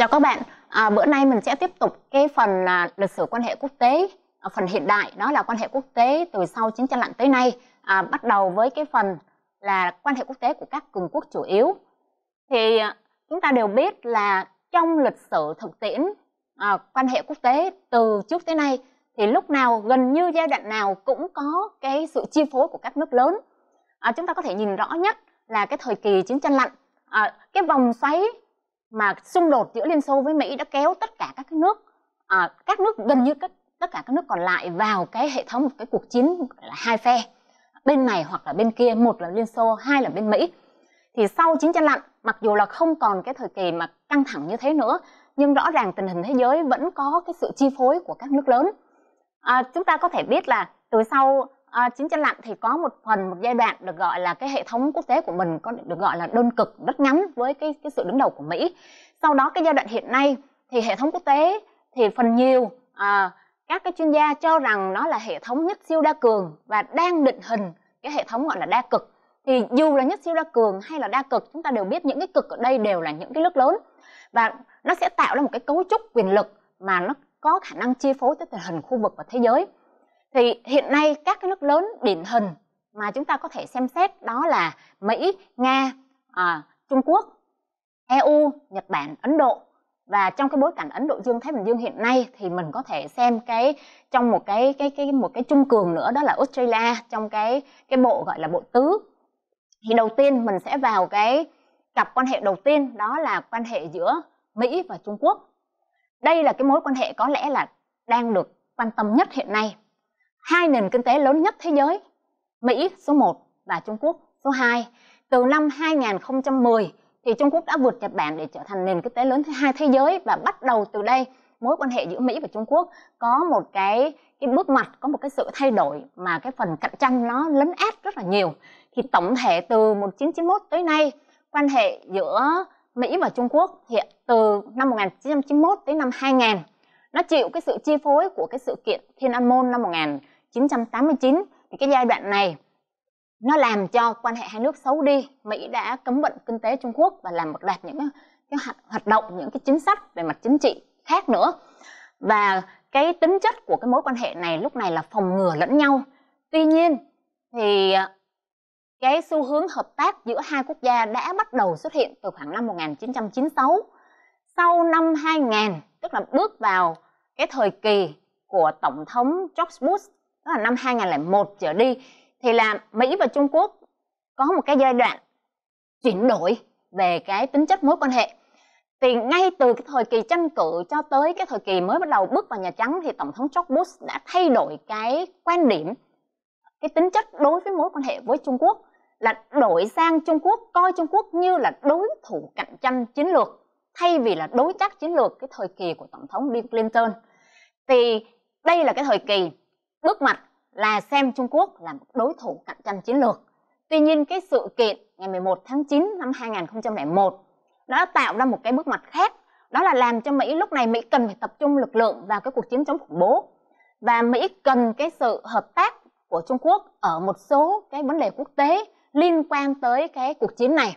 Chào các bạn, à, bữa nay mình sẽ tiếp tục cái phần à, lịch sử quan hệ quốc tế, à, phần hiện đại đó là quan hệ quốc tế từ sau chiến tranh lạnh tới nay, à, bắt đầu với cái phần là quan hệ quốc tế của các cường quốc chủ yếu. Thì à, chúng ta đều biết là trong lịch sử thực tiễn à, quan hệ quốc tế từ trước tới nay thì lúc nào gần như giai đoạn nào cũng có cái sự chi phối của các nước lớn. À, chúng ta có thể nhìn rõ nhất là cái thời kỳ chiến tranh lạnh, à, cái vòng xoáy mà xung đột giữa Liên Xô với Mỹ đã kéo tất cả các nước à, các nước gần như các, tất cả các nước còn lại vào cái hệ thống một cái cuộc chiến là hai phe bên này hoặc là bên kia một là Liên Xô hai là bên Mỹ. Thì sau chiến tranh lạnh mặc dù là không còn cái thời kỳ mà căng thẳng như thế nữa nhưng rõ ràng tình hình thế giới vẫn có cái sự chi phối của các nước lớn. À, chúng ta có thể biết là từ sau à, chiến tranh lạnh thì có một phần một giai đoạn được gọi là cái hệ thống quốc tế của mình có được gọi là đơn cực rất ngắn với cái cái sự đứng đầu của Mỹ. Sau đó cái giai đoạn hiện nay thì hệ thống quốc tế thì phần nhiều à, các cái chuyên gia cho rằng nó là hệ thống nhất siêu đa cường và đang định hình cái hệ thống gọi là đa cực. Thì dù là nhất siêu đa cường hay là đa cực chúng ta đều biết những cái cực ở đây đều là những cái nước lớn và nó sẽ tạo ra một cái cấu trúc quyền lực mà nó có khả năng chi phối tới tình hình khu vực và thế giới thì hiện nay các cái nước lớn điển hình mà chúng ta có thể xem xét đó là Mỹ, Nga, à, Trung Quốc, EU, Nhật Bản, Ấn Độ. Và trong cái bối cảnh Ấn Độ Dương Thái Bình Dương hiện nay thì mình có thể xem cái trong một cái cái cái một cái trung cường nữa đó là Australia trong cái cái bộ gọi là bộ tứ. Thì đầu tiên mình sẽ vào cái cặp quan hệ đầu tiên đó là quan hệ giữa Mỹ và Trung Quốc. Đây là cái mối quan hệ có lẽ là đang được quan tâm nhất hiện nay hai nền kinh tế lớn nhất thế giới, Mỹ số 1 và Trung Quốc số 2. Từ năm 2010 thì Trung Quốc đã vượt Nhật Bản để trở thành nền kinh tế lớn thứ hai thế giới và bắt đầu từ đây mối quan hệ giữa Mỹ và Trung Quốc có một cái cái bước mặt có một cái sự thay đổi mà cái phần cạnh tranh nó lấn át rất là nhiều thì tổng thể từ 1991 tới nay quan hệ giữa Mỹ và Trung Quốc hiện từ năm 1991 tới năm 2000 nó chịu cái sự chi phối của cái sự kiện Thiên An Môn năm 1989 thì cái giai đoạn này nó làm cho quan hệ hai nước xấu đi. Mỹ đã cấm vận kinh tế Trung Quốc và làm một loạt những cái hoạt động, những cái chính sách về mặt chính trị khác nữa. Và cái tính chất của cái mối quan hệ này lúc này là phòng ngừa lẫn nhau. Tuy nhiên thì ờ, cái xu hướng hợp tác giữa hai quốc gia đã bắt đầu xuất hiện từ khoảng năm 1996 sau năm 2000 tức là bước vào cái thời kỳ của tổng thống George Bush là năm 2001 trở đi thì là Mỹ và Trung Quốc có một cái giai đoạn chuyển đổi về cái tính chất mối quan hệ thì ngay từ cái thời kỳ tranh cử cho tới cái thời kỳ mới bắt đầu bước vào Nhà Trắng thì Tổng thống George Bush đã thay đổi cái quan điểm, cái tính chất đối với mối quan hệ với Trung Quốc là đổi sang Trung Quốc, coi Trung Quốc như là đối thủ cạnh tranh chiến lược thay vì là đối tác chiến lược cái thời kỳ của Tổng thống Bill Clinton. Thì đây là cái thời kỳ bước mặt là xem Trung Quốc là một đối thủ cạnh tranh chiến lược. Tuy nhiên cái sự kiện ngày 11 tháng 9 năm 2001 đã tạo ra một cái bước mặt khác, đó là làm cho Mỹ lúc này Mỹ cần phải tập trung lực lượng vào cái cuộc chiến chống khủng bố. Và Mỹ cần cái sự hợp tác của Trung Quốc ở một số cái vấn đề quốc tế liên quan tới cái cuộc chiến này.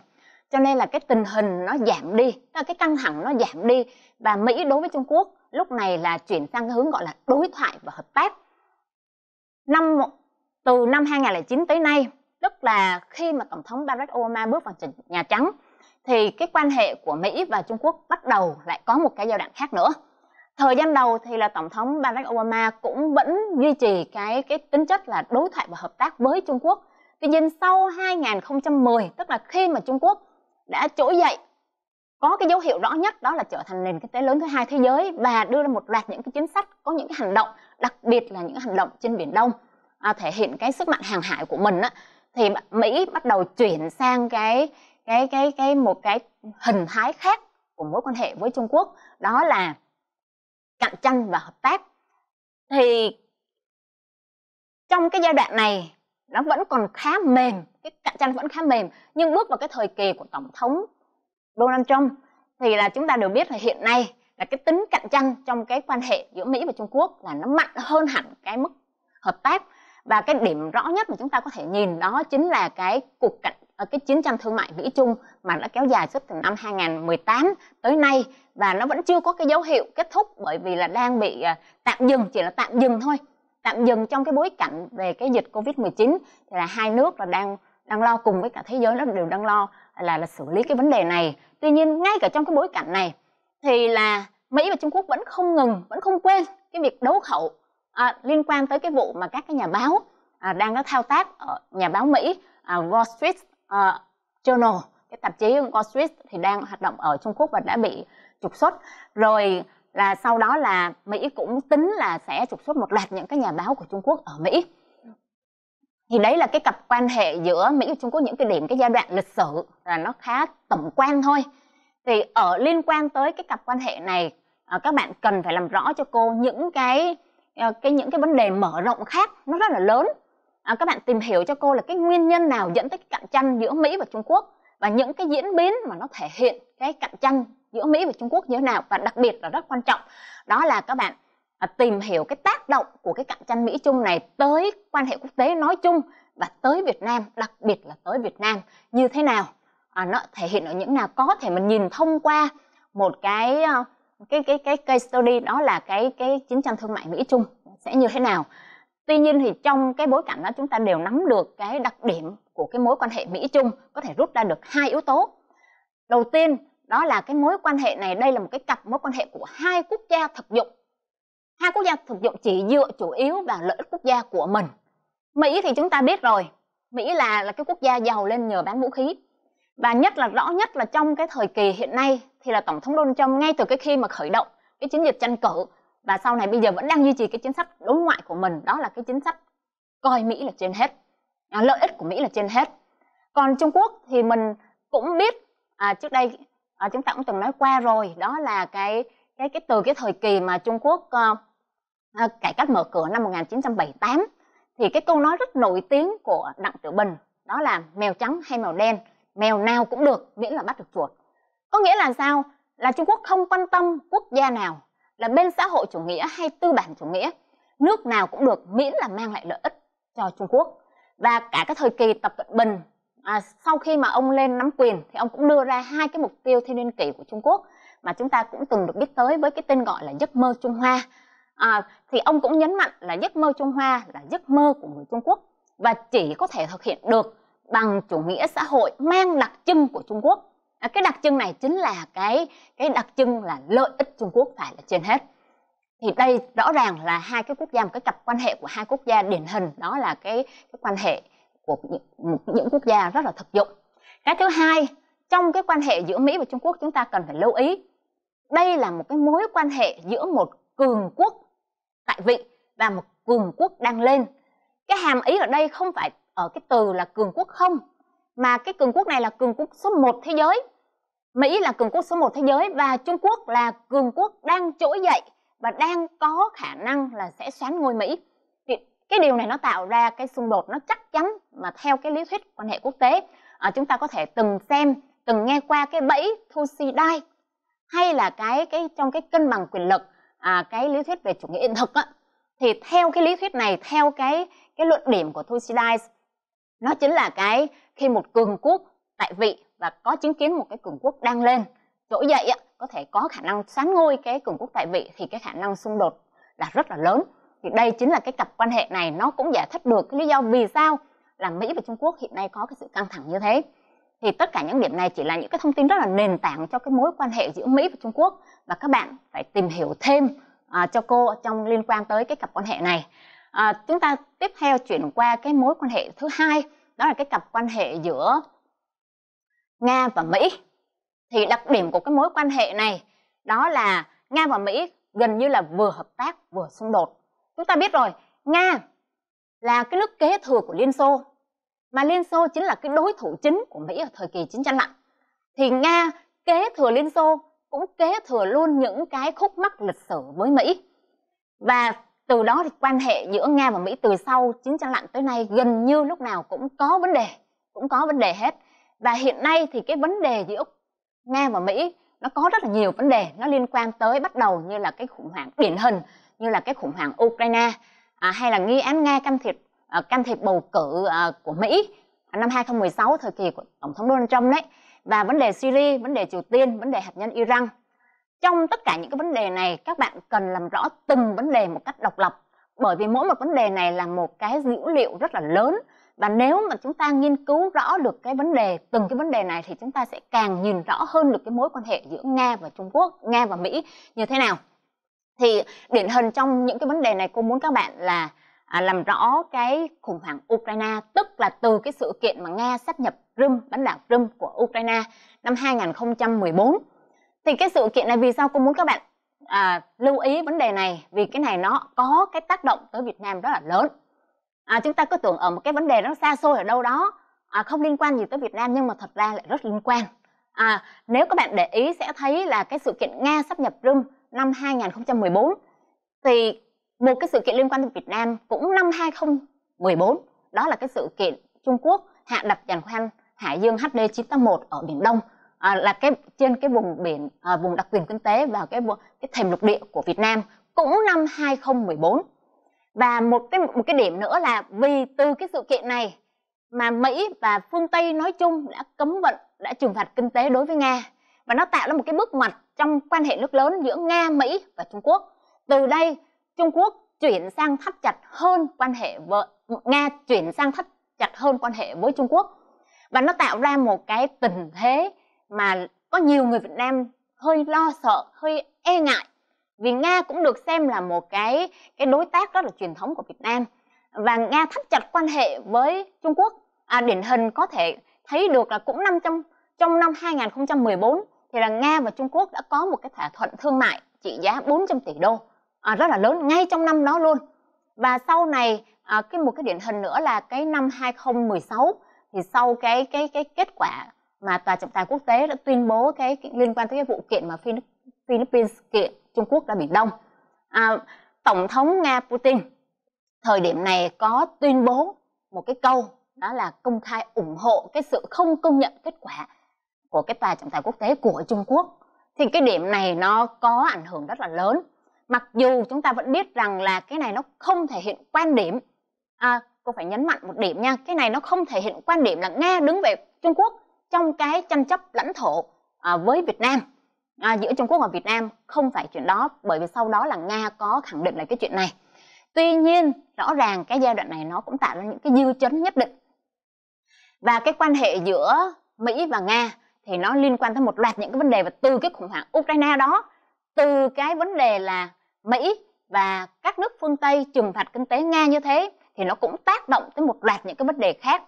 Cho nên là cái tình hình nó giảm đi cái căng thẳng nó giảm đi. Và mỹ đối với trung quốc lúc này là chuyển sang cái hướng gọi là đối thoại và hợp tác năm từ năm 2009 tới nay, tức là khi mà tổng thống Barack Obama bước vào nhà trắng, thì cái quan hệ của Mỹ và Trung Quốc bắt đầu lại có một cái giai đoạn khác nữa. Thời gian đầu thì là tổng thống Barack Obama cũng vẫn duy trì cái cái tính chất là đối thoại và hợp tác với Trung Quốc. Tuy nhiên sau 2010 tức là khi mà Trung Quốc đã trỗi dậy, có cái dấu hiệu rõ nhất đó là trở thành nền kinh tế lớn thứ hai thế giới và đưa ra một loạt những cái chính sách, có những cái hành động đặc biệt là những hành động trên biển đông à, thể hiện cái sức mạnh hàng hải của mình á thì mỹ bắt đầu chuyển sang cái cái cái cái một cái hình thái khác của mối quan hệ với trung quốc đó là cạnh tranh và hợp tác. Thì trong cái giai đoạn này nó vẫn còn khá mềm cái cạnh tranh vẫn khá mềm nhưng bước vào cái thời kỳ của tổng thống Donald Trump thì là chúng ta đều biết là hiện nay là cái tính cạnh tranh trong cái quan hệ giữa Mỹ và Trung Quốc là nó mạnh hơn hẳn cái mức hợp tác. Và cái điểm rõ nhất mà chúng ta có thể nhìn đó chính là cái cuộc cạnh ờ, cái chiến tranh thương mại Mỹ Trung mà đã kéo dài suốt từ năm 2018 tới nay. Và nó vẫn chưa có cái dấu hiệu kết thúc bởi vì là đang bị ờ, tạm dừng, chỉ là tạm dừng thôi. Tạm dừng trong cái bối cảnh về cái dịch Covid-19 thì là hai nước là đang đang lo cùng với cả thế giới nó đều đang lo là là xử lý cái vấn đề này. Tuy nhiên, ngay cả trong cái bối cảnh này thì là Mỹ và Trung Quốc vẫn không ngừng, vẫn không quên cái việc đấu khẩu à, liên quan tới cái vụ mà các cái nhà báo à, đang có thao tác ở nhà báo Mỹ à, Wall Street à, Journal. Cái tạp chí Wall Street thì đang hoạt động ở Trung Quốc và đã bị trục xuất. Rồi là sau đó là Mỹ cũng tính là sẽ trục xuất một loạt những cái nhà báo của Trung Quốc ở Mỹ. Thì đấy là cái cặp quan hệ giữa Mỹ và Trung Quốc những cái điểm cái giai đoạn lịch sử là nó khá tổng quan thôi thì ở liên quan tới cái cặp quan hệ này ờ, các bạn cần phải làm rõ cho cô những cái ờ, cái những cái vấn đề mở rộng khác nó rất là lớn. À, các bạn tìm hiểu cho cô là cái nguyên nhân nào dẫn tới cái cạnh tranh giữa Mỹ và Trung Quốc và những cái diễn biến mà nó thể hiện cái cạnh tranh giữa Mỹ và Trung Quốc như thế nào. Và đặc biệt là rất quan trọng đó là các bạn à, tìm hiểu cái tác động của cái cạnh tranh Mỹ Trung này tới quan hệ quốc tế nói chung và tới Việt Nam đặc biệt là tới Việt Nam như thế nào à, nó thể hiện ở những nào có thể mình nhìn thông qua một cái ờ, cái cái cái case study đó là cái cái chiến tranh thương mại Mỹ Trung sẽ như thế nào. Tuy nhiên thì trong cái bối cảnh đó chúng ta đều nắm được cái đặc điểm của cái mối quan hệ Mỹ Trung có thể rút ra được hai yếu tố. Đầu tiên đó là cái mối quan hệ này đây là một cái cặp mối quan hệ của hai quốc gia thực dụng. Hai quốc gia thực dụng chỉ dựa chủ yếu vào lợi ích quốc gia của mình. Mỹ thì chúng ta biết rồi mỹ là là cái quốc gia giàu lên nhờ bán vũ khí và nhất là rõ nhất là trong cái thời kỳ hiện nay thì là tổng thống Donald Trump ngay từ cái khi mà khởi động cái chiến dịch tranh cử và sau này bây giờ vẫn đang duy trì cái chính sách đối ngoại của mình đó là cái chính sách coi Mỹ là trên hết à, lợi ích của Mỹ là trên hết. Còn Trung Quốc thì mình cũng biết à, trước đây à, chúng ta cũng từng nói qua rồi đó là cái cái cái từ cái thời kỳ mà Trung Quốc à, à, cải cách mở cửa năm 1978 thì cái câu nói rất nổi tiếng của Đặng Tiểu Bình đó là mèo trắng hay mèo đen mèo nào cũng được miễn là bắt được chuột. Có nghĩa là sao? Là Trung Quốc không quan tâm quốc gia nào là bên xã hội chủ nghĩa hay tư bản chủ nghĩa nước nào cũng được miễn là mang lại lợi ích cho Trung Quốc. Và cả cái thời kỳ Tập Cận Bình à, sau khi mà ông lên nắm quyền thì ông cũng đưa ra hai cái mục tiêu thiên niên kỷ của Trung Quốc mà chúng ta cũng từng được biết tới với cái tên gọi là giấc mơ Trung Hoa. À, thì ông cũng nhấn mạnh là giấc mơ Trung Hoa là giấc mơ của người Trung Quốc và chỉ có thể thực hiện được bằng chủ nghĩa xã hội mang đặc trưng của Trung Quốc. À, cái đặc trưng này chính là cái cái đặc trưng là lợi ích Trung Quốc phải là trên hết. Thì đây rõ ràng là hai cái quốc gia một cái cặp quan hệ của hai quốc gia điển hình đó là cái cái quan hệ của những, những quốc gia rất là thực dụng. Cái thứ hai trong cái quan hệ giữa Mỹ và Trung Quốc chúng ta cần phải lưu ý đây là một cái mối quan hệ giữa một cường quốc tại vị và một cường quốc đang lên. Cái hàm ý ở đây không phải ở cái từ là cường quốc không mà cái cường quốc này là cường quốc số 1 thế giới. Mỹ là cường quốc số 1 thế giới và Trung Quốc là cường quốc đang trỗi dậy và đang có khả năng là sẽ xoán ngôi Mỹ. Thì cái điều này nó tạo ra cái xung đột nó chắc chắn mà theo cái lý thuyết quan hệ quốc tế. À, chúng ta có thể từng xem từng nghe qua cái bẫy Thucydides hay là cái cái trong cái cân bằng quyền lực à, cái lý thuyết về chủ nghĩa hiện thực á. Thì theo cái lý thuyết này theo cái cái luận điểm của Thucydides nó chính là cái khi một cường quốc tại vị và có chứng kiến một cái cường quốc đang lên trỗi dậy có thể có khả năng sánh ngôi cái cường quốc tại vị thì cái khả năng xung đột là rất là lớn. Thì đây chính là cái cặp quan hệ này nó cũng giải thích được cái lý do vì sao là Mỹ và Trung Quốc hiện nay có cái sự căng thẳng như thế. Thì tất cả những điểm này chỉ là những cái thông tin rất là nền tảng cho cái mối quan hệ giữa Mỹ và Trung Quốc. Và các bạn phải tìm hiểu thêm à, cho cô trong liên quan tới cái cặp quan hệ này à, chúng ta tiếp theo chuyển qua cái mối quan hệ thứ hai đó là cái cặp quan hệ giữa Nga và Mỹ. Thì đặc điểm của cái mối quan hệ này đó là Nga và Mỹ gần như là vừa hợp tác vừa xung đột. Chúng ta biết rồi Nga là cái nước kế thừa của Liên Xô mà Liên Xô chính là cái đối thủ chính của Mỹ ở thời kỳ chiến tranh lạnh. Thì Nga kế thừa Liên Xô cũng kế thừa luôn những cái khúc mắc lịch sử với Mỹ. Và từ đó thì quan hệ giữa Nga và Mỹ từ sau chiến tranh lạnh tới nay gần như lúc nào cũng có vấn đề cũng có vấn đề hết. Và hiện nay thì cái vấn đề giữa Nga và Mỹ nó có rất là nhiều vấn đề. Nó liên quan tới bắt đầu như là cái khủng hoảng điển hình như là cái khủng hoảng Ukraine à, hay là nghi án Nga can thiệp à, can thiệp bầu cử à, của Mỹ năm 2016 thời kỳ của tổng thống Donald Trump đấy. Và vấn đề Syria, vấn đề Triều Tiên, vấn đề hạt nhân Iran. Trong tất cả những cái vấn đề này các bạn cần làm rõ từng vấn đề một cách độc lập bởi vì mỗi một vấn đề này là một cái dữ liệu rất là lớn và nếu mà chúng ta nghiên cứu rõ được cái vấn đề từng cái vấn đề này thì chúng ta sẽ càng nhìn rõ hơn được cái mối quan hệ giữa Nga và Trung Quốc, Nga và Mỹ như thế nào. Thì điển hình trong những cái vấn đề này cô muốn các bạn là à, làm rõ cái khủng hoảng Ukraine tức là từ cái sự kiện mà Nga sắp nhập Crimea, bán đảo Crimea của Ukraine năm 2014. Thì cái sự kiện này vì sao cô muốn các bạn à, lưu ý vấn đề này? Vì cái này nó có cái tác động tới Việt Nam rất là lớn. À, chúng ta cứ tưởng ở một cái vấn đề nó xa xôi ở đâu đó à, không liên quan gì tới Việt Nam nhưng mà thật ra lại rất liên quan. À, nếu các bạn để ý sẽ thấy là cái sự kiện Nga sắp nhập Crimea năm 2014 thì một cái sự kiện liên quan tới Việt Nam cũng năm 2014 đó là cái sự kiện Trung Quốc hạ đặt giàn khoan Hải Dương HD 981 ở biển Đông à, là cái trên cái vùng biển à, vùng đặc quyền kinh tế và cái cái thềm lục địa của Việt Nam cũng năm 2014 và một cái một cái điểm nữa là vì từ cái sự kiện này mà Mỹ và phương Tây nói chung đã cấm vận đã trừng phạt kinh tế đối với Nga. Và nó tạo ra một cái bước ngoặt trong quan hệ nước lớn giữa Nga, Mỹ và Trung Quốc. Từ đây Trung Quốc chuyển sang thắt chặt hơn quan hệ với Nga chuyển sang thắt chặt hơn quan hệ với Trung Quốc. Và nó tạo ra một cái tình thế mà có nhiều người Việt Nam hơi lo sợ, hơi e ngại vì Nga cũng được xem là một cái cái đối tác rất là truyền thống của Việt Nam và Nga thắt chặt quan hệ với Trung Quốc. À, điển hình có thể thấy được là cũng năm trong trong năm 2014 thì là Nga và Trung Quốc đã có một cái thỏa thuận thương mại trị giá 400 tỷ đô à, rất là lớn ngay trong năm đó luôn. Và sau này à, cái một cái điển hình nữa là cái năm 2016 thì sau cái cái cái kết quả mà tòa trọng tài quốc tế đã tuyên bố cái, cái liên quan tới cái vụ kiện mà Philippines kiện Trung Quốc ra Biển Đông. À, Tổng thống Nga Putin thời điểm này có tuyên bố một cái câu đó là công khai ủng hộ cái sự không công nhận kết quả của cái tòa trọng tài quốc tế của Trung Quốc. Thì cái điểm này nó có ảnh hưởng rất là lớn. Mặc dù chúng ta vẫn biết rằng là cái này nó không thể hiện quan điểm. À, cô phải nhấn mạnh một điểm nha. Cái này nó không thể hiện quan điểm là Nga đứng về Trung Quốc trong cái tranh chấp lãnh thổ à, với Việt Nam. À, giữa Trung Quốc và Việt Nam không phải chuyện đó bởi vì sau đó là Nga có khẳng định lại cái chuyện này. Tuy nhiên rõ ràng cái giai đoạn này nó cũng tạo ra những cái dư chấn nhất định. Và cái quan hệ giữa Mỹ và Nga thì nó liên quan tới một loạt những cái vấn đề và từ cái khủng hoảng Ukraine đó từ cái vấn đề là Mỹ và các nước phương Tây trừng phạt kinh tế Nga như thế thì nó cũng tác động tới một loạt những cái vấn đề khác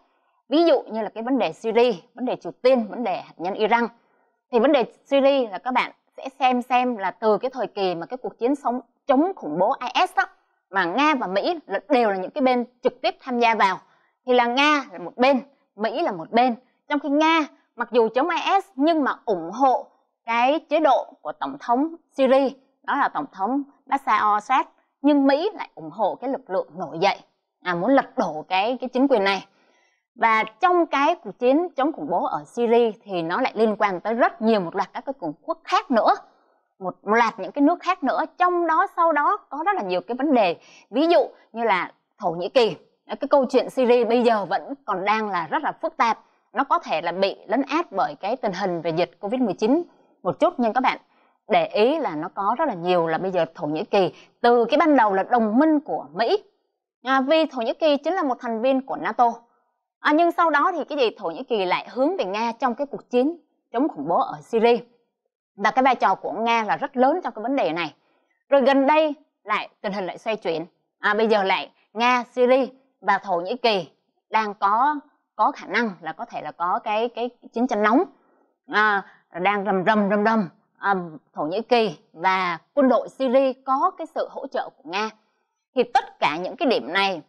ví dụ như là cái vấn đề Syria, vấn đề Triều Tiên, vấn đề hạt nhân Iran. Thì vấn đề Syria là các bạn sẽ xem xem là từ cái thời kỳ mà cái cuộc chiến sống chống khủng bố IS đó mà Nga và Mỹ là đều là những cái bên trực tiếp tham gia vào. Thì là Nga là một bên, Mỹ là một bên. Trong khi Nga mặc dù chống IS nhưng mà ủng hộ cái chế độ của tổng thống Syria đó là tổng thống Bashar al-Assad nhưng Mỹ lại ủng hộ cái lực lượng nổi dậy à, muốn lật đổ cái cái chính quyền này và trong cái cuộc chiến chống khủng bố ở Syria thì nó lại liên quan tới rất nhiều một loạt các cái cường quốc khác nữa một loạt những cái nước khác nữa. Trong đó sau đó có rất là nhiều cái vấn đề. Ví dụ như là Thổ Nhĩ Kỳ. Cái câu chuyện Syria bây giờ vẫn còn đang là rất là phức tạp. Nó có thể là bị lấn át bởi cái tình hình về dịch Covid-19 một chút nhưng các bạn để ý là nó có rất là nhiều là bây giờ Thổ Nhĩ Kỳ từ cái ban đầu là đồng minh của Mỹ. À, vì Thổ Nhĩ Kỳ chính là một thành viên của NATO. À, nhưng sau đó thì cái gì Thổ Nhĩ Kỳ lại hướng về Nga trong cái cuộc chiến chống khủng bố ở Syria. Và cái vai trò của Nga là rất lớn trong cái vấn đề này. Rồi gần đây lại tình hình lại xoay chuyển. À, bây giờ lại Nga, Syria và Thổ Nhĩ Kỳ đang có có khả năng là có thể là có cái cái chiến tranh nóng à, đang rầm rầm rầm rầm à, Thổ Nhĩ Kỳ và quân đội Syria có cái sự hỗ trợ của Nga thì tất cả những cái điểm này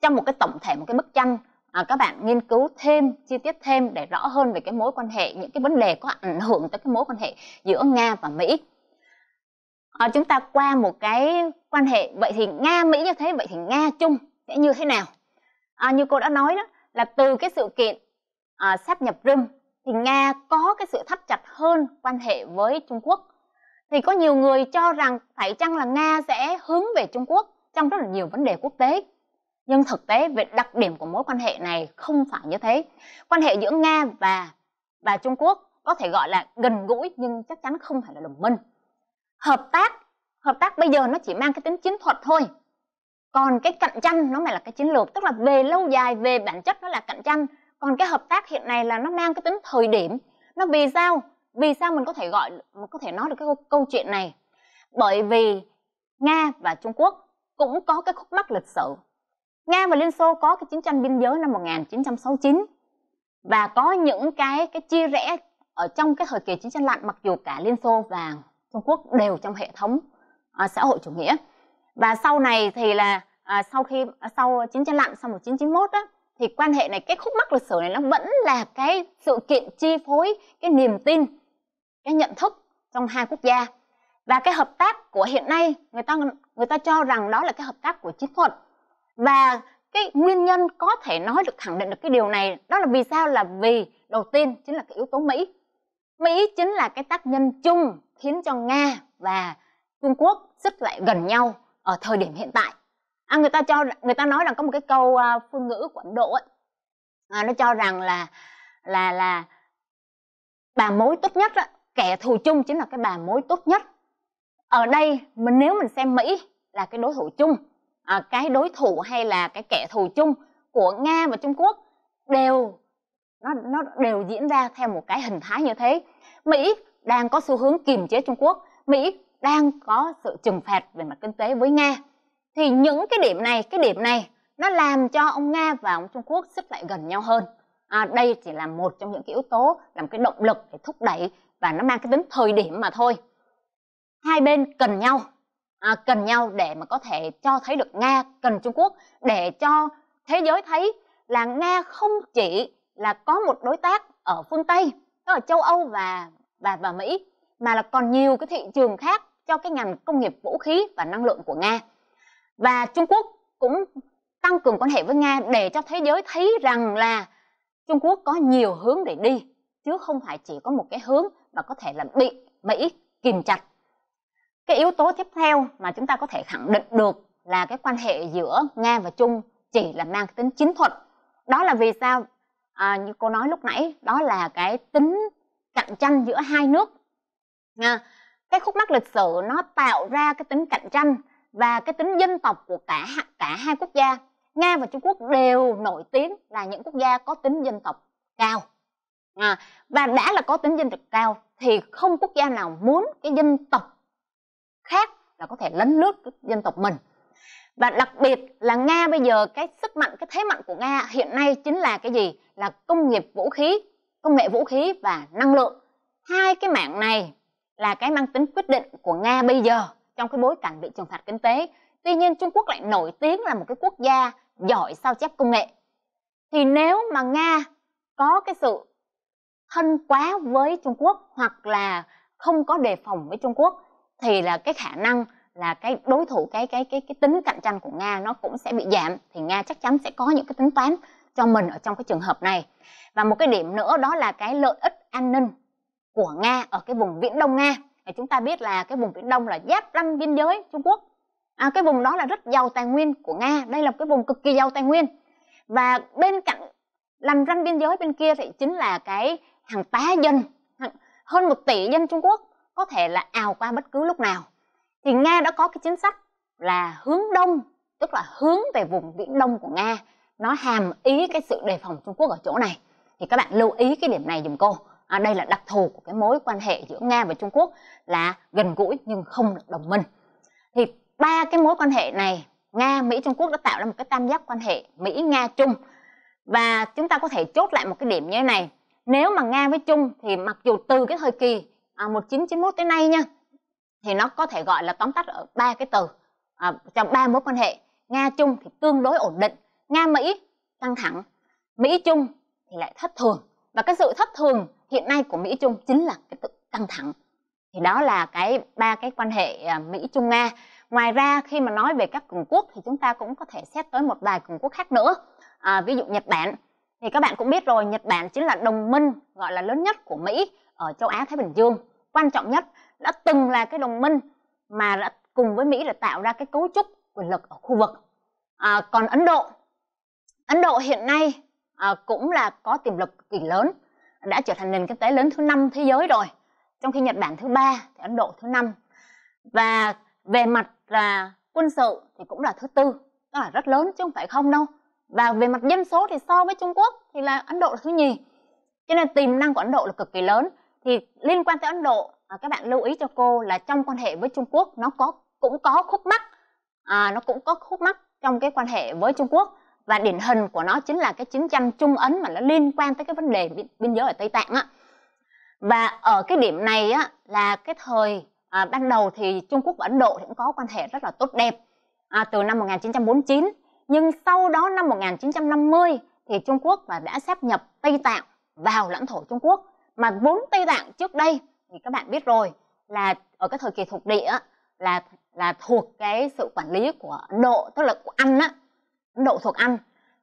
trong một cái tổng thể một cái bức tranh à, các bạn nghiên cứu thêm chi tiết thêm để rõ hơn về cái mối quan hệ những cái vấn đề có ảnh hưởng tới cái mối quan hệ giữa nga và mỹ. À, chúng ta qua một cái quan hệ vậy thì nga mỹ như thế vậy thì nga chung sẽ như thế nào? À, như cô đã nói đó là từ cái sự kiện à, sáp nhập Rim thì nga có cái sự thắt chặt hơn quan hệ với trung quốc. Thì có nhiều người cho rằng phải chăng là nga sẽ hướng về trung quốc trong rất là nhiều vấn đề quốc tế nhưng thực tế về đặc điểm của mối quan hệ này không phải như thế. Quan hệ giữa nga và và trung quốc có thể gọi là gần gũi nhưng chắc chắn không phải là đồng minh. Hợp tác hợp tác bây giờ nó chỉ mang cái tính chiến thuật thôi. Còn cái cạnh tranh nó mới là cái chiến lược tức là về lâu dài về bản chất nó là cạnh tranh. Còn cái hợp tác hiện nay là nó mang cái tính thời điểm. Nó vì sao vì sao mình có thể gọi mình có thể nói được cái câu, câu chuyện này? Bởi vì nga và trung quốc cũng có cái khúc mắc lịch sử nga và liên xô có cái chiến tranh biên giới năm 1969 và có những cái cái chia rẽ ở trong cái thời kỳ chiến tranh lạnh mặc dù cả liên xô và trung quốc đều trong hệ thống à, xã hội chủ nghĩa. Và sau này thì là à, sau khi à, sau chiến tranh lạnh sau 1991 á thì quan hệ này cái khúc mắc lịch sử này nó vẫn là cái sự kiện chi phối cái niềm tin cái nhận thức trong hai quốc gia. Và cái hợp tác của hiện nay người ta người ta cho rằng đó là cái hợp tác của chiến thuật và cái nguyên nhân có thể nói được khẳng định được cái điều này đó là vì sao? Là vì đầu tiên chính là cái yếu tố mỹ. Mỹ chính là cái tác nhân chung khiến cho nga và trung quốc xích lại gần nhau ở thời điểm hiện tại. À, người ta cho người ta nói rằng có một cái câu uh, phương ngữ của ấn độ ấy à, nó cho rằng là là là bà mối tốt nhất á, kẻ thù chung chính là cái bà mối tốt nhất. Ở đây mình nếu mình xem mỹ là cái đối thủ chung à, cái đối thủ hay là cái kẻ thù chung của nga và trung quốc đều nó nó đều diễn ra theo một cái hình thái như thế. Mỹ đang có xu hướng kiềm chế trung quốc. Mỹ đang có sự trừng phạt về mặt kinh tế với nga. Thì những cái điểm này cái điểm này nó làm cho ông nga và ông trung quốc xích lại gần nhau hơn. À, đây chỉ là một trong những cái yếu tố làm cái động lực để thúc đẩy và nó mang cái tính thời điểm mà thôi. Hai bên cần nhau à, cần nhau để mà có thể cho thấy được nga cần trung quốc để cho thế giới thấy là nga không chỉ là có một đối tác ở phương tây đó là châu âu và và và mỹ mà là còn nhiều cái thị trường khác cho cái ngành công nghiệp vũ khí và năng lượng của nga. Và trung quốc cũng tăng cường quan hệ với nga để cho thế giới thấy rằng là trung quốc có nhiều hướng để đi chứ không phải chỉ có một cái hướng mà có thể là bị mỹ kìm chặt cái yếu tố tiếp theo mà chúng ta có thể khẳng định được là cái quan hệ giữa nga và trung chỉ là mang tính chiến thuật. Đó là vì sao à, như cô nói lúc nãy đó là cái tính cạnh tranh giữa hai nước. À, cái khúc mắc lịch sử nó tạo ra cái tính cạnh tranh và cái tính dân tộc của cả cả hai quốc gia. Nga và trung quốc đều nổi tiếng là những quốc gia có tính dân tộc cao. À, và đã là có tính dân tộc cao thì không quốc gia nào muốn cái dân tộc khác là có thể lấn lướt cái dân tộc mình. Và đặc biệt là nga bây giờ cái sức mạnh, cái thế mạnh của nga hiện nay chính là cái gì? Là công nghiệp vũ khí, công nghệ vũ khí và năng lượng. Hai cái mạng này là cái mang tính quyết định của nga bây giờ trong cái bối cảnh bị trừng phạt kinh tế. Tuy nhiên trung quốc lại nổi tiếng là một cái quốc gia giỏi sao chép công nghệ. Thì nếu mà nga có cái sự thân quá với trung quốc hoặc là không có đề phòng với trung quốc thì là cái khả năng là cái đối thủ cái cái cái cái tính cạnh tranh của nga nó cũng sẽ bị giảm thì nga chắc chắn sẽ có những cái tính toán cho mình ở trong cái trường hợp này. Và một cái điểm nữa đó là cái lợi ích an ninh của nga ở cái vùng viễn đông nga. Thì chúng ta biết là cái vùng viễn đông là giáp ranh biên giới trung quốc. À, cái vùng đó là rất giàu tài nguyên của nga. Đây là cái vùng cực kỳ giàu tài nguyên. Và bên cạnh làm ranh biên giới bên kia thì chính là cái hàng tá dân hơn một tỷ dân trung quốc có thể là ào qua bất cứ lúc nào. Thì nga đã có cái chính sách là hướng đông tức là hướng về vùng viễn đông của nga. Nó hàm ý cái sự đề phòng trung quốc ở chỗ này. Thì các bạn lưu ý cái điểm này dùm cô. À, đây là đặc thù của cái mối quan hệ giữa nga và trung quốc là gần gũi nhưng không được đồng minh. Thì ba cái mối quan hệ này nga mỹ trung quốc đã tạo ra một cái tam giác quan hệ mỹ nga trung. Và chúng ta có thể chốt lại một cái điểm như thế này. Nếu mà nga với trung thì mặc dù từ cái thời kỳ à, 1991 tới nay nha. Thì nó có thể gọi là tóm tắt ở ba cái từ à, trong ba mối quan hệ. Nga trung thì tương đối ổn định. Nga mỹ căng thẳng. Mỹ trung thì lại thất thường. Và cái sự thất thường hiện nay của mỹ trung chính là cái sự căng thẳng. Thì đó là cái ba cái quan hệ à, mỹ trung nga. Ngoài ra khi mà nói về các cường quốc thì chúng ta cũng có thể xét tới một vài cường quốc khác nữa. À, ví dụ nhật bản. Thì các bạn cũng biết rồi nhật bản chính là đồng minh gọi là lớn nhất của mỹ ở châu á thái bình dương quan trọng nhất đã từng là cái đồng minh mà đã cùng với mỹ để tạo ra cái cấu trúc quyền lực ở khu vực à, còn ấn độ Ấn Độ hiện nay à, cũng là có tiềm lực cực kỳ lớn, đã trở thành nền kinh tế lớn thứ năm thế giới rồi. Trong khi Nhật Bản thứ ba thì Ấn Độ thứ năm. Và về mặt là quân sự thì cũng là thứ tư, đó là rất lớn chứ không phải không đâu. Và về mặt dân số thì so với Trung Quốc thì là Ấn Độ là thứ nhì. Cho nên tiềm năng của Ấn Độ là cực kỳ lớn. Thì liên quan tới Ấn Độ, à, các bạn lưu ý cho cô là trong quan hệ với Trung Quốc nó có cũng có khúc mắc, à, nó cũng có khúc mắc trong cái quan hệ với Trung Quốc. Và điển hình của nó chính là cái chiến tranh Trung Ấn mà nó liên quan tới cái vấn đề biên giới ở Tây Tạng á. Và ở cái điểm này á là cái thời à, ban đầu thì Trung Quốc và Ấn Độ cũng có quan hệ rất là tốt đẹp à, từ năm 1949 nhưng sau đó năm 1950 thì Trung Quốc và đã sáp nhập Tây Tạng vào lãnh thổ Trung Quốc mà vốn Tây Tạng trước đây, thì các bạn biết rồi, là ở cái thời kỳ thuộc địa là là thuộc cái sự quản lý của Ấn Độ, tức là của Anh á Ấn Độ thuộc Anh.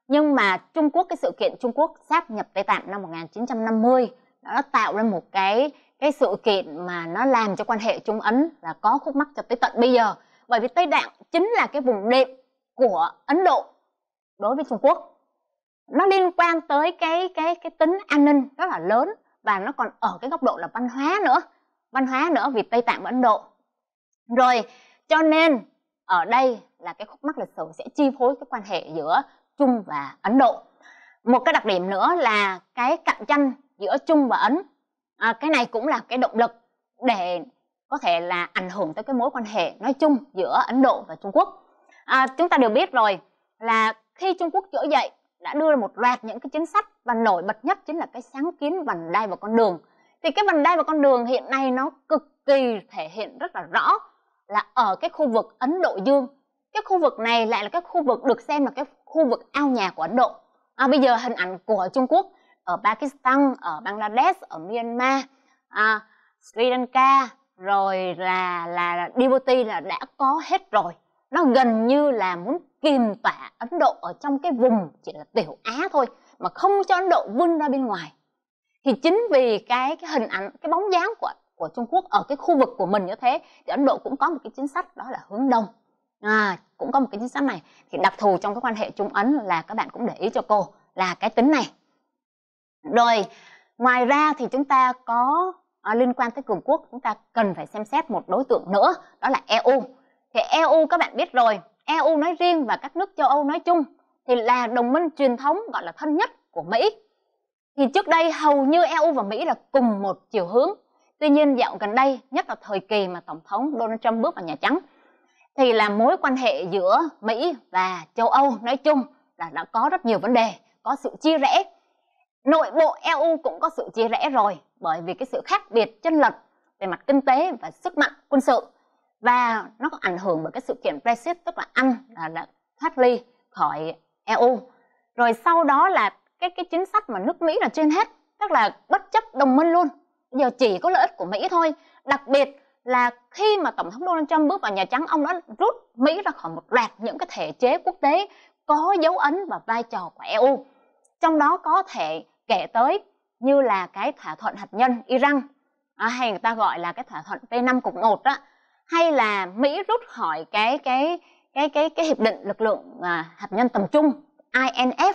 Nhưng mà Trung Quốc, cái sự kiện Trung Quốc sáp nhập Tây Tạng năm 1950 nó tạo ra một cái cái sự kiện mà nó làm cho quan hệ Trung Ấn là có khúc mắc cho tới tận bây giờ. Bởi vì Tây Tạng chính là cái vùng đệm của Ấn Độ đối với Trung Quốc. Nó liên quan tới cái cái cái tính an ninh rất là lớn và nó còn ở cái góc độ là văn hóa nữa. Văn hóa nữa vì Tây Tạng và Ấn Độ. Rồi cho nên ở đây là cái khúc mắc lịch sử sẽ chi phối cái quan hệ giữa Trung và Ấn Độ. Một cái đặc điểm nữa là cái cạnh tranh giữa Trung và Ấn à, cái này cũng là cái động lực để có thể là ảnh hưởng tới cái mối quan hệ nói chung giữa Ấn Độ và Trung Quốc. À, chúng ta đều biết rồi là khi Trung Quốc trỗi dậy đã đưa ra một loạt những cái chính sách và nổi bật nhất chính là cái sáng kiến vành đai và con đường. Thì cái vành đai và con đường hiện nay nó cực kỳ thể hiện rất là rõ là ở cái khu vực Ấn Độ Dương. Cái khu vực này lại là cái khu vực được xem là cái khu vực ao nhà của Ấn Độ. À, bây giờ hình ảnh của Trung Quốc ở Pakistan ở Bangladesh ở Myanmar à, Sri Lanka rồi là là Djibouti là đã có hết rồi. Nó gần như là muốn kìm tỏa Ấn Độ ở trong cái vùng chỉ là tiểu Á thôi mà không cho Ấn Độ vươn ra bên ngoài. Thì chính vì cái cái hình ảnh cái bóng dáng của của Trung Quốc ở cái khu vực của mình như thế thì Ấn Độ cũng có một cái chính sách đó là hướng đông. À, cũng có một cái chính sách này. Thì đặc thù trong cái quan hệ Trung Ấn là các bạn cũng để ý cho cô là cái tính này. Rồi ngoài ra thì chúng ta có à, liên quan tới cường quốc chúng ta cần phải xem xét một đối tượng nữa đó là EU thì EU các bạn biết rồi EU nói riêng và các nước châu Âu nói chung thì là đồng minh truyền thống, gọi là thân nhất của Mỹ. Thì trước đây hầu như EU và Mỹ là cùng một chiều hướng. Tuy nhiên dạo gần đây, nhất là thời kỳ mà tổng thống Donald Trump bước vào Nhà Trắng, thì là mối quan hệ giữa Mỹ và châu Âu nói chung là đã có rất nhiều vấn đề, có sự chia rẽ. Nội bộ EU cũng có sự chia rẽ rồi, bởi vì cái sự khác biệt chân lật về mặt kinh tế và sức mạnh quân sự. Và nó có ảnh hưởng bởi cái sự kiện Brexit, tức là Anh là đã thoát ly khỏi EU rồi sau đó là cái cái chính sách mà nước Mỹ là trên hết tức là bất chấp đồng minh luôn. Bây giờ chỉ có lợi ích của Mỹ thôi. Đặc biệt là khi mà tổng thống Donald Trump bước vào Nhà Trắng ông đã rút Mỹ ra khỏi một loạt những cái thể chế quốc tế có dấu ấn và vai trò của EU trong đó có thể kể tới như là cái thỏa thuận hạt nhân Iran. À, hay người ta gọi là cái thỏa thuận P5 cộng một đó. Hay là Mỹ rút khỏi cái cái cái cái cái hiệp định lực lượng à, hạt nhân tầm trung INF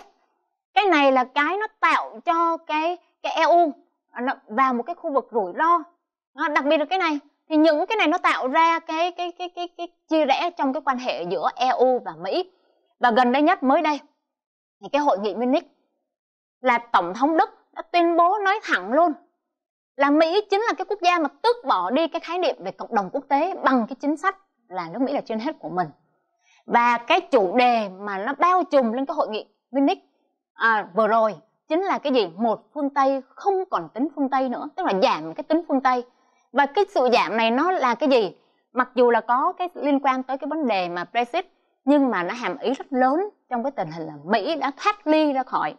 cái này là cái nó tạo cho cái cái EU nó vào một cái khu vực rủi ro. À, đặc biệt là cái này. Thì những cái này nó tạo ra cái cái cái cái cái chia rẽ trong cái quan hệ giữa EU và Mỹ. Và gần đây nhất mới đây thì cái hội nghị Munich là tổng thống Đức đã tuyên bố nói thẳng luôn là Mỹ chính là cái quốc gia mà tước bỏ đi cái khái niệm về cộng đồng quốc tế bằng cái chính sách là nước Mỹ là trên hết của mình và cái chủ đề mà nó bao trùm lên cái hội nghị Munich à, vừa rồi chính là cái gì? Một phương Tây không còn tính phương Tây nữa tức là giảm cái tính phương Tây. Và cái sự giảm này nó là cái gì? Mặc dù là có cái liên quan tới cái vấn đề mà Brexit nhưng mà nó hàm ý rất lớn trong cái tình hình là Mỹ đã thoát ly ra khỏi.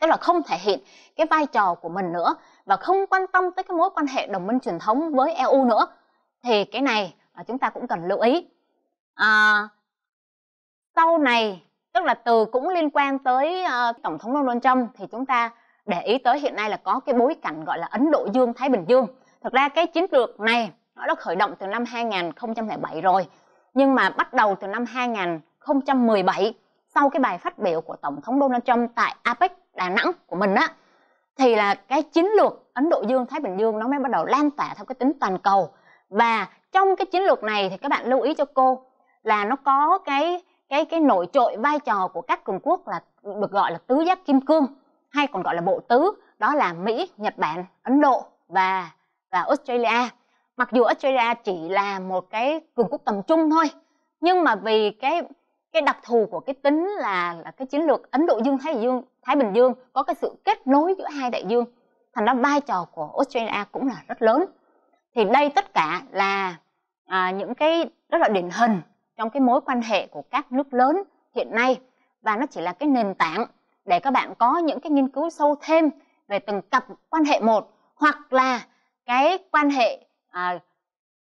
Tức là không thể hiện cái vai trò của mình nữa và không quan tâm tới cái mối quan hệ đồng minh truyền thống với EU nữa. Thì cái này là chúng ta cũng cần lưu ý. À, sau này tức là từ cũng liên quan tới uh, tổng thống Donald Trump thì chúng ta để ý tới hiện nay là có cái bối cảnh gọi là Ấn Độ Dương Thái Bình Dương. Thực ra cái chiến lược này nó đã khởi động từ năm 2007 rồi nhưng mà bắt đầu từ năm 2017 sau cái bài phát biểu của tổng thống Donald Trump tại APEC Đà Nẵng của mình á thì là cái chiến lược Ấn Độ Dương Thái Bình Dương nó mới bắt đầu lan tỏa theo cái tính toàn cầu. Và trong cái chiến lược này thì các bạn lưu ý cho cô là nó có cái cái cái nổi trội vai trò của các cường quốc là được gọi là tứ giác kim cương hay còn gọi là bộ tứ đó là Mỹ, Nhật Bản, Ấn Độ và và Australia. Mặc dù Australia chỉ là một cái cường quốc tầm trung thôi, nhưng mà vì cái cái đặc thù của cái tính là là cái chiến lược Ấn Độ Dương Thái Dương Thái Bình Dương có cái sự kết nối giữa hai đại dương, thành ra vai trò của Australia cũng là rất lớn. Thì đây tất cả là à, những cái rất là điển hình trong cái mối quan hệ của các nước lớn hiện nay. Và nó chỉ là cái nền tảng để các bạn có những cái nghiên cứu sâu thêm về từng cặp quan hệ một hoặc là cái quan hệ à,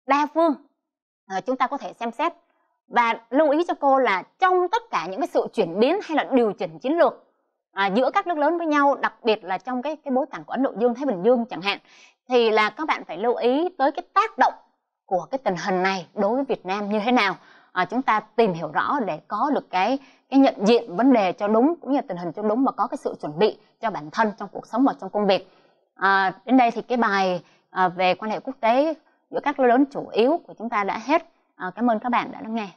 đa phương. À, chúng ta có thể xem xét. Và lưu ý cho cô là trong tất cả những cái sự chuyển biến hay là điều chỉnh chiến lược à, giữa các nước lớn với nhau đặc biệt là trong cái cái bối cảnh của Ấn Độ Dương Thái Bình Dương chẳng hạn thì là các bạn phải lưu ý tới cái tác động của cái tình hình này đối với Việt Nam như thế nào à, chúng ta tìm hiểu rõ để có được cái cái nhận diện vấn đề cho đúng cũng như tình hình cho đúng và có cái sự chuẩn bị cho bản thân trong cuộc sống và trong công việc. À, đến đây thì cái bài à, về quan hệ quốc tế giữa các lớn chủ yếu của chúng ta đã hết. À, cảm ơn các bạn đã lắng nghe.